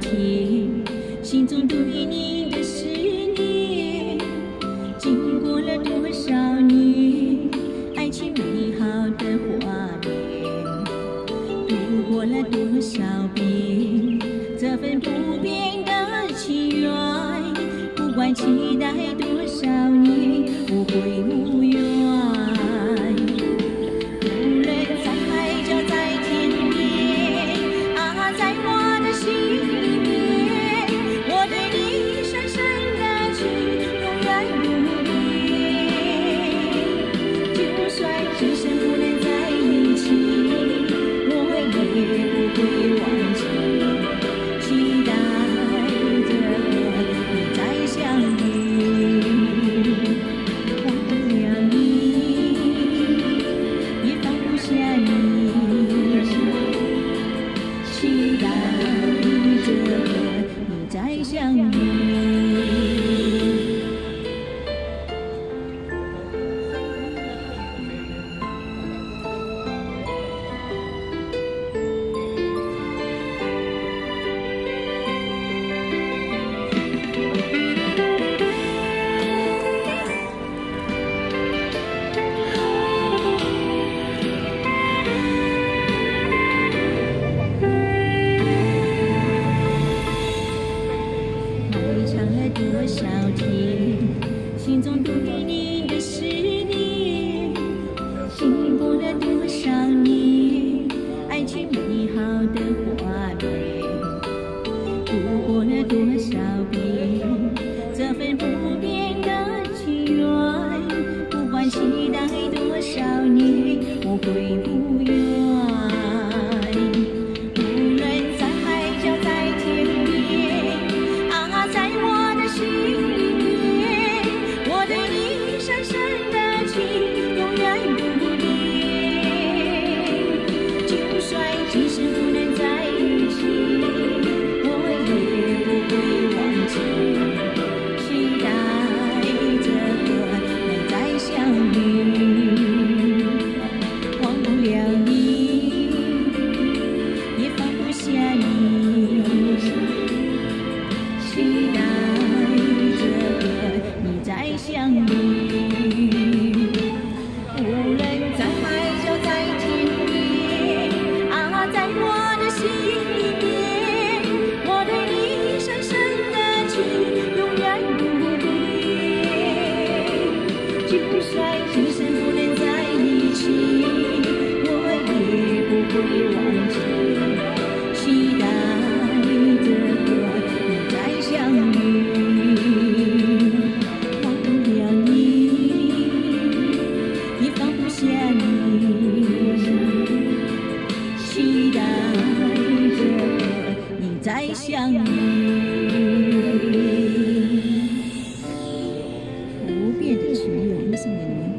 天，心中对你的思念。经过了多少年，爱情美好的画面，度过了多少遍，这份不变的情缘，不管期待多少年，无悔天，心中对你的思念，经过了多少年，期待着和你再相遇无论在海角在天边啊在我的心里面我对你深深的情永远不变就算不变的誓言，那是你们。